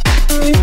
Bye.